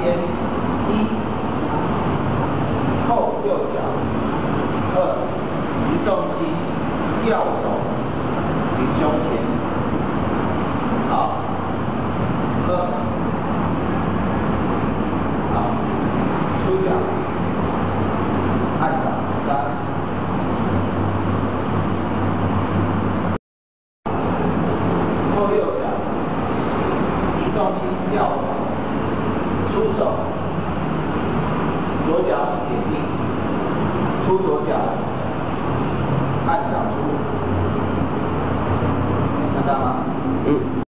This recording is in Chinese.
边一，后右脚，二，移重心，吊手，于胸前，好，二，好，出脚，按掌，三，后右脚，移重心，吊手。候，左脚点地，出左脚，按掌出，看到吗？嗯。